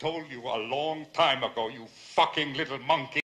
told you a long time ago, you fucking little monkey.